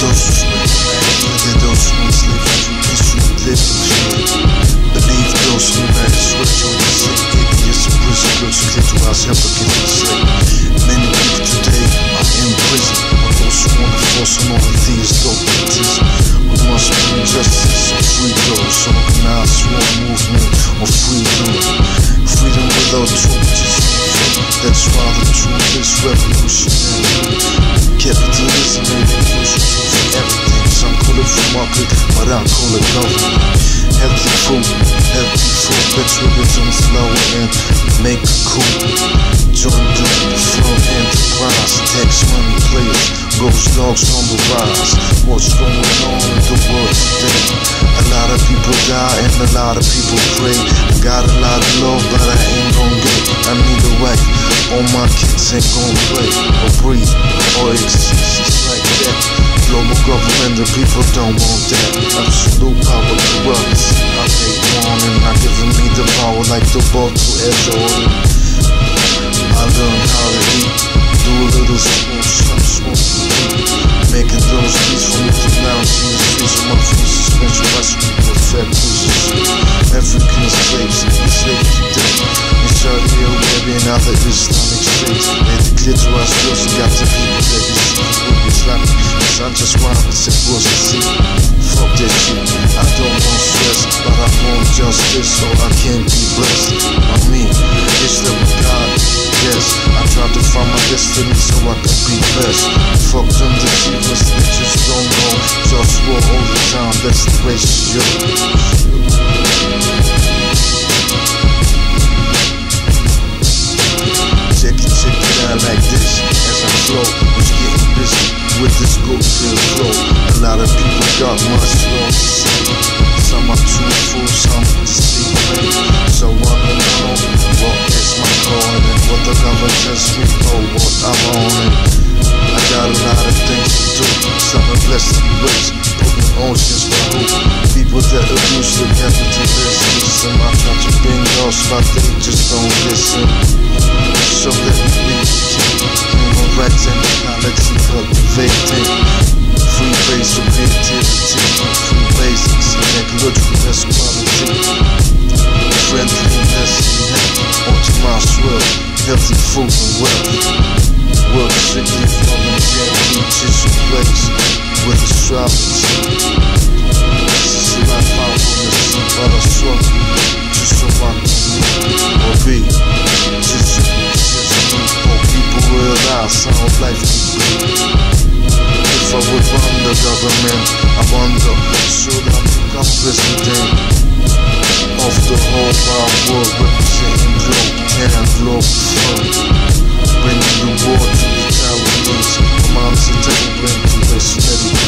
dust Where the dust once lived History lives Beneath those who mass Where your district Hideous prisoners Little house help again healthy food, patriotism slow and make it cool. Join the from enterprise, tax money players, GhostDogz on the rise. What's going on in the world today? A lot of people die and a lot of people pray. I got a lot of love, but I ain't gon' get. I need a wife. All my kids ain't gon' play or breathe or exist. Like that. Global government, the people don't want that. Absolute power corrupts. I take warning, not giving me the power like the ball to Ed Jordan. I learned how to eat, do a little small, some small, making those beats me to lounge in the streets of my free suspension, my screen with fat bruises. African slaves, enslaved to death. In Saudi Arabia and other Islamic states, they declare to us girls and got to people that I'm just the was to see. Fuck that shit. I don't want stress, but I want justice so I can be blessed. I mean, Islam with God. Yes, I try to find my destiny so I can be blessed. Fuck them deceivers, just don't know. Just war all the time, that's the ratio. And the government tells me know what I'm on. And I got a lot of things to do. Some are blessed to be rich, putting oceans for hope. People that abuse the capitalist system. I try to bring lost, but they just don't listen. So let me be the. Human rights and equality cultivating. Free base of creativity. The government, I wonder, should I become president of the whole wide world, representing globe and globe front, bringing the war to the Taiwanese, from mountains to steady free.